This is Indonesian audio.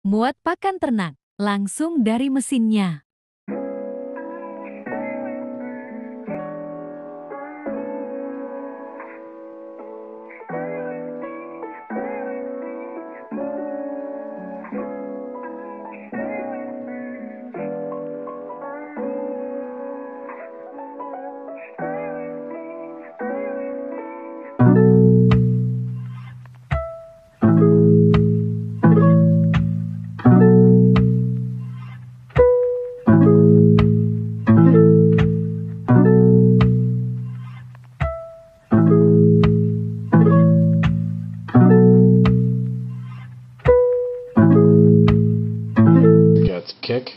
Muat pakan ternak, langsung dari mesinnya. Got the kick.